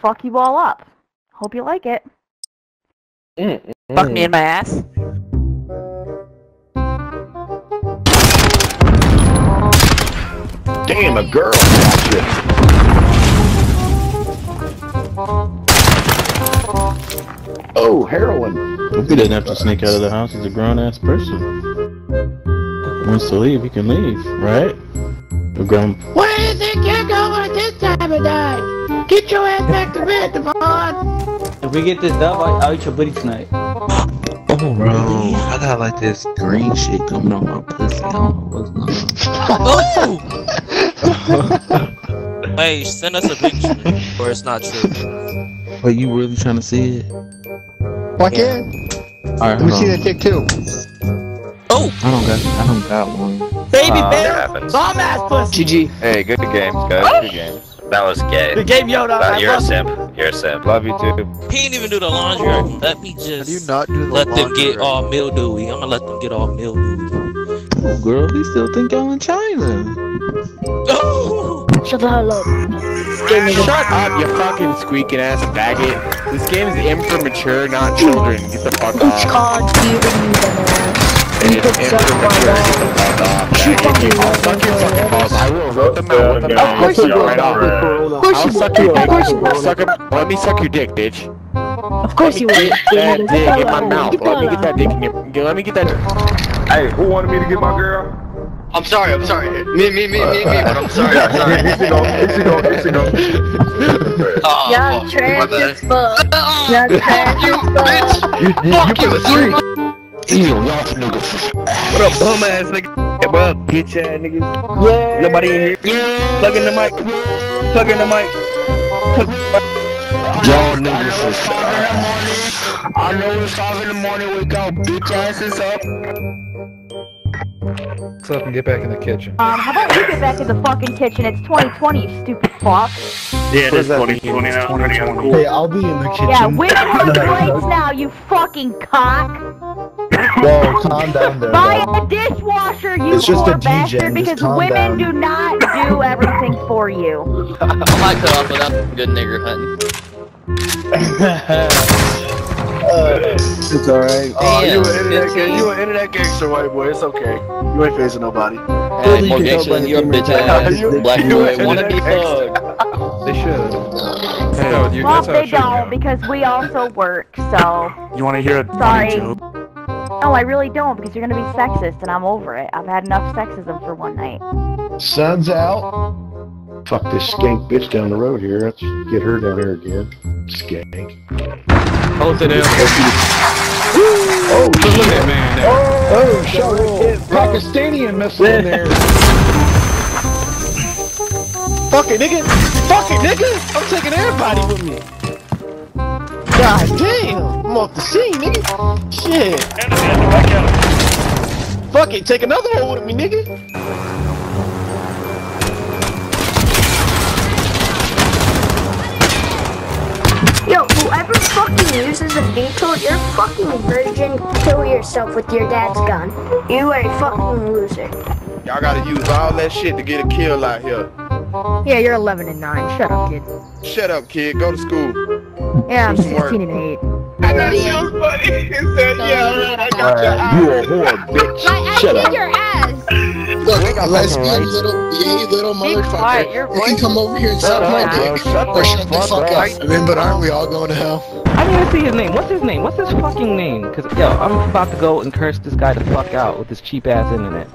fuck you all up. Hope you like it. Fuck me in my ass. Damn, a girl got you. Oh, heroin. Hope he didn't have to sneak out of the house. He's a grown ass person. Wants to leave, he can leave, right? A grown. Where is it you going at this time of night? Get your ass back to bed, Devon! If we get this dub, I'll, I'll eat your booty tonight. Oh, bro, I got like this green shit coming on my pussy. I don't know what's going on. Hey, send us a picture, or it's not true. But you really trying to see it? Why can't? Alright, Let me see that dick too. Oh, I don't got, I don't got one. Baby Uh, bear, bomb ass pussy. GG. Hey, good games, guys. Good games. That was gay. The game Yoda. That- I you're a simp. You're a simp. Love you too. he didn't even do the laundry. Oh. Let me How do you just not do the let them get right? all mildewy. I'm gonna let them get all mildewy. Oh, girl, we still think I'm in China. Oh, Shut the hell up. Shut up, you fucking squeaking ass faggot. This game is aim for mature, not children. Get the fuck It's off. called Steven Dumbass. You could suck my mature. Get the balls. She fucking I'll suck your fucking balls. I will rip them out. Rip them. Of course you I'll will. Of course I'll you suck your will. Of course you dick. will. Suck him. Let me suck your dick, bitch. Of course you will. Get that dick in my mouth. Let me get that dick in your. Let me get that. Hey, who wanted me to get my girl? I'm sorry, I'm sorry. Me, me, me, me, me, but I'm sorry, I'm sorry. Here she go, here she go, here she go. Uh-uh, oh, Yeah, fuck, trash as fuck. Yeah, Fuck trash you, as fuck. bitch! You, you, you Fuck you, put a three. three! Ew, y'all niggas. What up, bum ass nigga? Hey, bro, bitch ass niggas. Yeah. Nobody in here. Plug in the mic. Plug in the mic. Plug in the mic. Y'all niggas is. I know it's five in the morning. Wake up, bitch asses up. What's up and get back in the kitchen. Um, how about you get back in the fucking kitchen? It's 2020, you stupid fuck. Yeah, it is 2020 now. Hey, I'll be in the kitchen. Yeah, women the rights now, you fucking cock. Whoa, calm down there. Buy dog. a dishwasher, you It's just poor a DJ, bastard, just because calm women down. do not do everything for you. I might cut off without good nigger hunting. It's alright. Oh, you an internet gang- you an internet gangster, white boy. It's okay. You ain't facing nobody. Hey, more gangster than your bitch ass. You- Black you boy, an wanna be internet thug. They should. Hey, you, Well, that's they don't, go. because we also work, so... You want to hear a Sorry. funny joke? No, I really don't, because you're gonna be sexist, and I'm over it. I've had enough sexism for one night. Sun's out. Fuck this skank bitch down the road here. Let's get her down here again. Skank. Hold it down. Oh, Look at that man there. oh, shot a Pakistani missile in there. Fuck it, nigga. Fuck it, nigga. I'm taking everybody with me. God off the scene, nigga. Shit. Fuck it, take another one with me, nigga. Yo, whoever fucking uses a vehicle, you're fucking virgin. Kill yourself with your dad's gun. You are a fucking loser. Y'all gotta use all that shit to get a kill out here. Yeah, you're 11 and 9. Shut up, kid. Shut up, kid. Go to school. Yeah, I'm Do some work. 16 and 8. I know she was funny. He said, yeah, I got your Uh, you a whore, bitch. Shut up. your ass. Look, Lesbian little gay little quiet, motherfucker. your You can come over here and suck my dick. Or shut the the fuck fuck up. up. I mean, but aren't we all going to hell? I didn't even see his name. What's his name? What's his fucking name? Cause yo, I'm about to go and curse this guy the fuck out with this cheap ass internet.